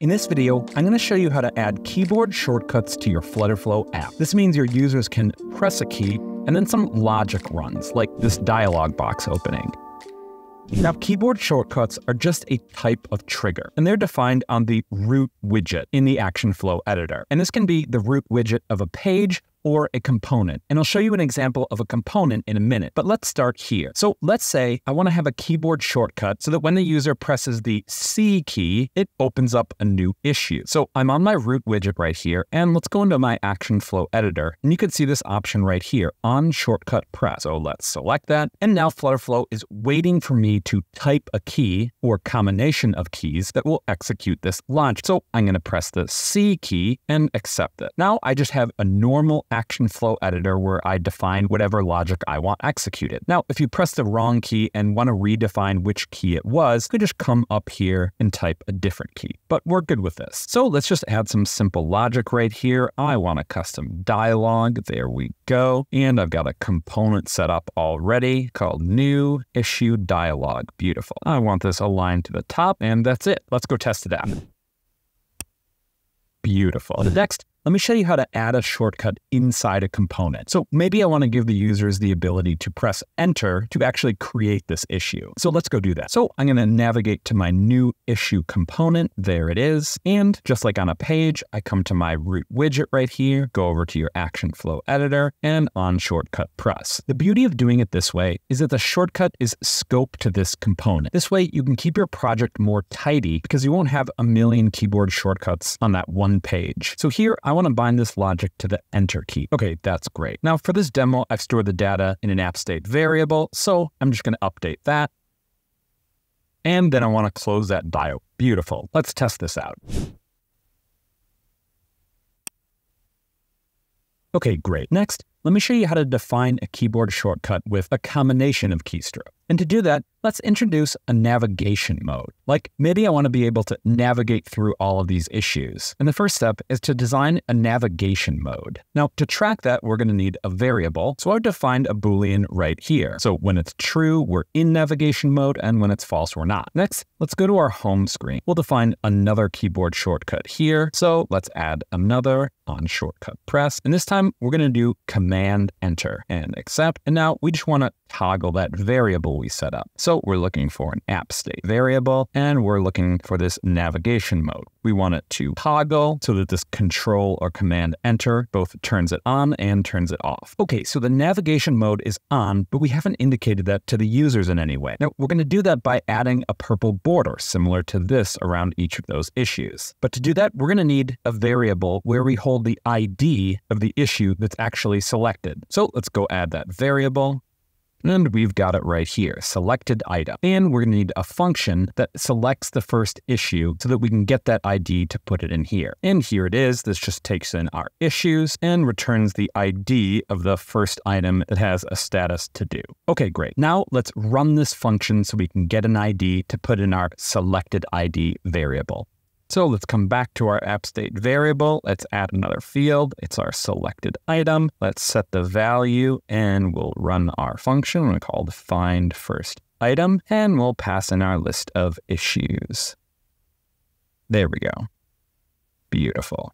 In this video, I'm going to show you how to add keyboard shortcuts to your Flutterflow app. This means your users can press a key and then some logic runs, like this dialog box opening. Now, keyboard shortcuts are just a type of trigger, and they're defined on the root widget in the Action Flow editor. And this can be the root widget of a page or a component. And I'll show you an example of a component in a minute, but let's start here. So let's say I want to have a keyboard shortcut so that when the user presses the C key, it opens up a new issue. So I'm on my root widget right here, and let's go into my action flow editor, and you can see this option right here on shortcut press. So let's select that, and now Flutterflow is waiting for me to type a key or combination of keys that will execute this launch. So I'm going to press the C key and accept it. Now I just have a normal action flow editor where I define whatever logic I want executed. Now, if you press the wrong key and want to redefine which key it was, you just come up here and type a different key. But we're good with this. So let's just add some simple logic right here. I want a custom dialog. There we go. And I've got a component set up already called new issue dialog. Beautiful. I want this aligned to the top and that's it. Let's go test it out. Beautiful. The next, let me show you how to add a shortcut inside a component. So maybe I want to give the users the ability to press enter to actually create this issue. So let's go do that. So I'm going to navigate to my new issue component. There it is. And just like on a page, I come to my root widget right here, go over to your action flow editor and on shortcut press. The beauty of doing it this way is that the shortcut is scoped to this component. This way you can keep your project more tidy because you won't have a million keyboard shortcuts on that one page. So here I want to bind this logic to the enter key. Okay, that's great. Now for this demo, I've stored the data in an app state variable, so I'm just going to update that. And then I want to close that dialog. Beautiful. Let's test this out. Okay, great. Next, let me show you how to define a keyboard shortcut with a combination of keystrokes. And to do that, let's introduce a navigation mode. Like maybe I want to be able to navigate through all of these issues. And the first step is to design a navigation mode. Now to track that, we're going to need a variable. So I've defined a Boolean right here. So when it's true, we're in navigation mode, and when it's false, we're not. Next, let's go to our home screen. We'll define another keyboard shortcut here. So let's add another on shortcut press. And this time we're going to do command enter and accept. And now we just want to toggle that variable we set up. So we're looking for an app state variable and we're looking for this navigation mode. We want it to toggle so that this control or command enter both turns it on and turns it off. Okay, so the navigation mode is on, but we haven't indicated that to the users in any way. Now we're going to do that by adding a purple border similar to this around each of those issues. But to do that, we're going to need a variable where we hold the ID of the issue that's actually selected. So let's go add that variable. And we've got it right here, selected item. And we're gonna need a function that selects the first issue so that we can get that ID to put it in here. And here it is, this just takes in our issues and returns the ID of the first item that has a status to do. Okay, great. Now let's run this function so we can get an ID to put in our selected ID variable. So let's come back to our app state variable. Let's add another field. It's our selected item. Let's set the value and we'll run our function we called find first item and we'll pass in our list of issues. There we go. Beautiful.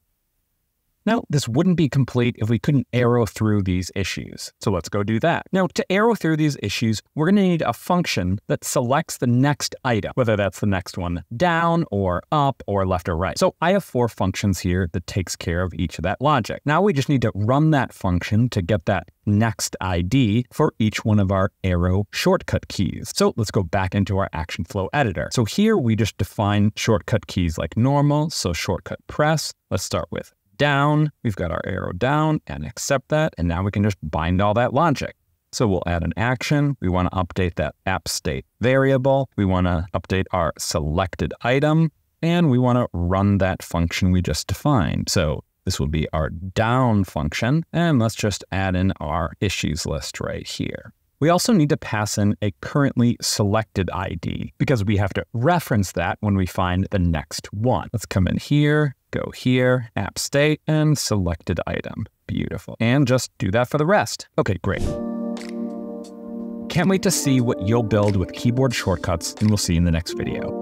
Now, this wouldn't be complete if we couldn't arrow through these issues. So let's go do that. Now, to arrow through these issues, we're going to need a function that selects the next item, whether that's the next one down or up or left or right. So I have four functions here that takes care of each of that logic. Now we just need to run that function to get that next ID for each one of our arrow shortcut keys. So let's go back into our action flow editor. So here we just define shortcut keys like normal. So shortcut press, let's start with down. We've got our arrow down and accept that. And now we can just bind all that logic. So we'll add an action. We want to update that app state variable. We want to update our selected item. And we want to run that function we just defined. So this will be our down function. And let's just add in our issues list right here. We also need to pass in a currently selected ID because we have to reference that when we find the next one. Let's come in here, go here, app state, and selected item. Beautiful. And just do that for the rest. Okay, great. Can't wait to see what you'll build with keyboard shortcuts, and we'll see you in the next video.